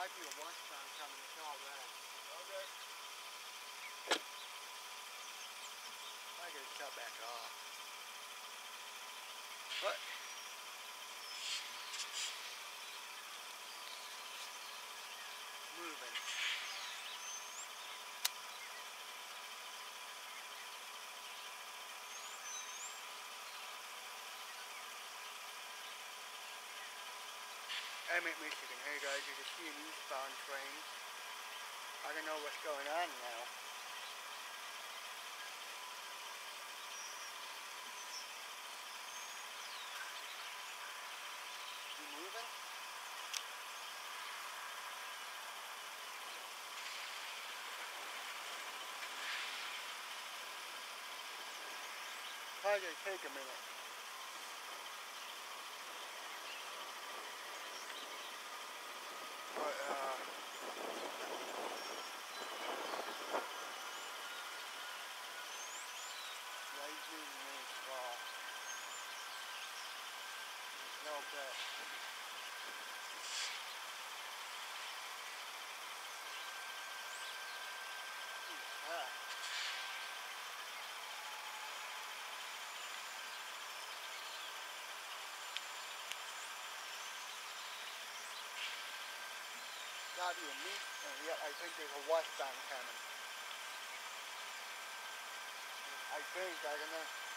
might be a westbound coming. It's all red. Okay. I gotta cut back off. What? At Michigan. Hey guys, you can see an eastbound train. I don't know what's going on now. You moving? Probably take a minute. That? Gotta be a meat. Oh, yeah, I think there's a westbound coming. I think, I don't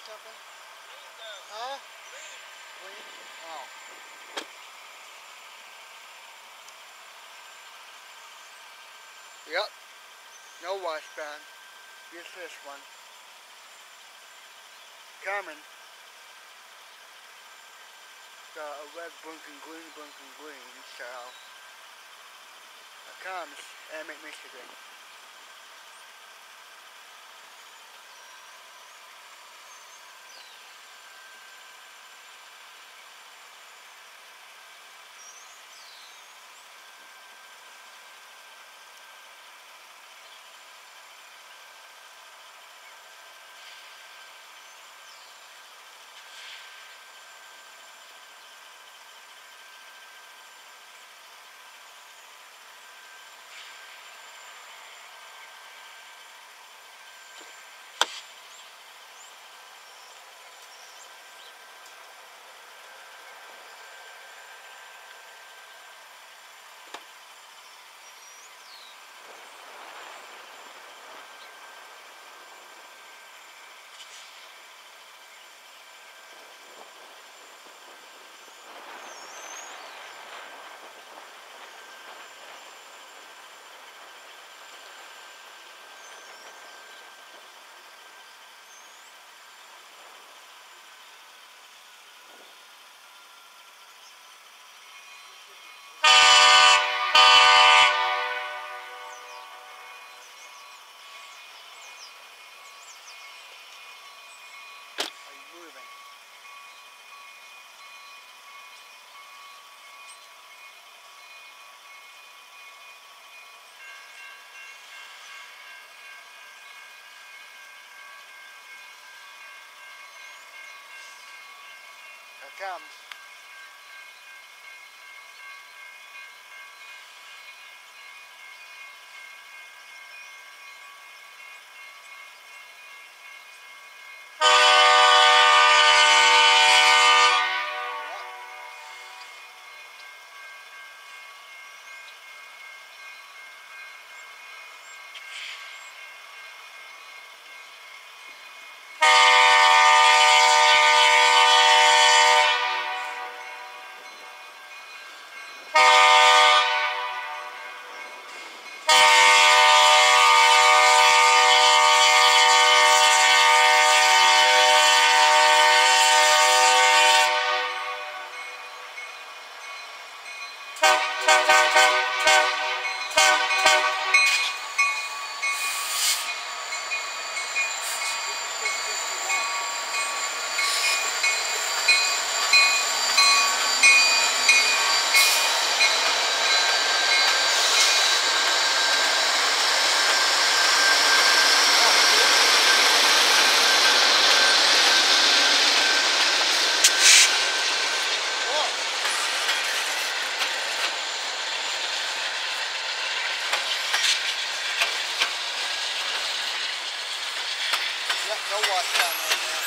Doing something? Huh? Clean? Oh. Yep. No washband. Just this one. Coming. The a red blinking green blinking green, so it comes Emmett, Michigan. Here comes. Yep, no water down there.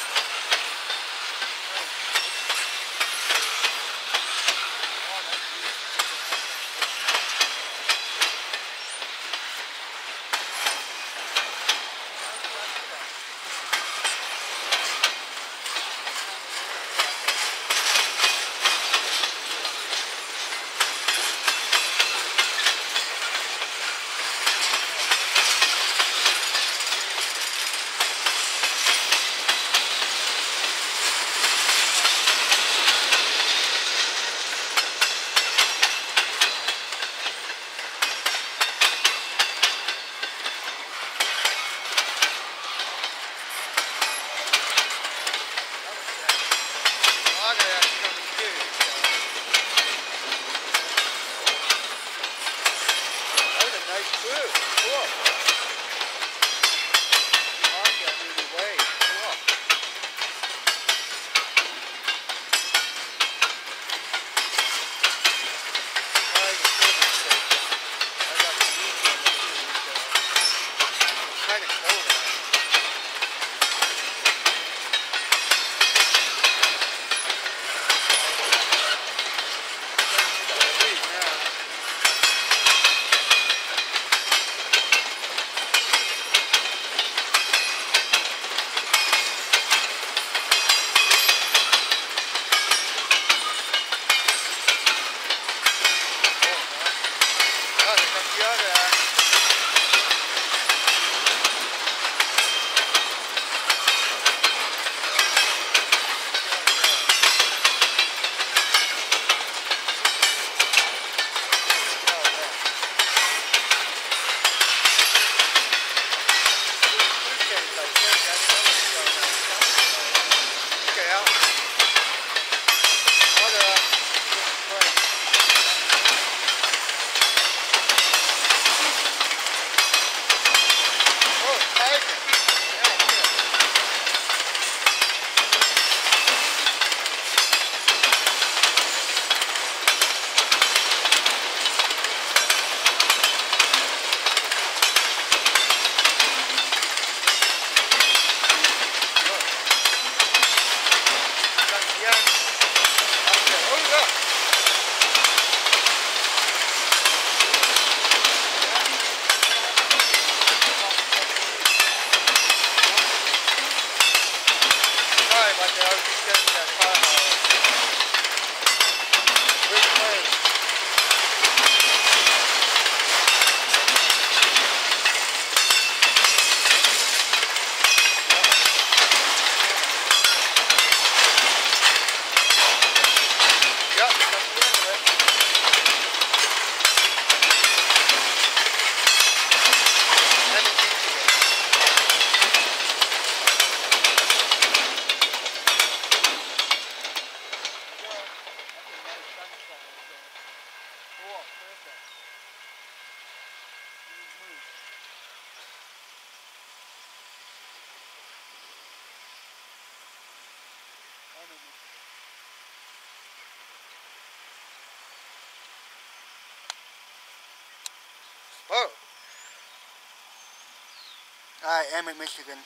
Oh. I am in Michigan.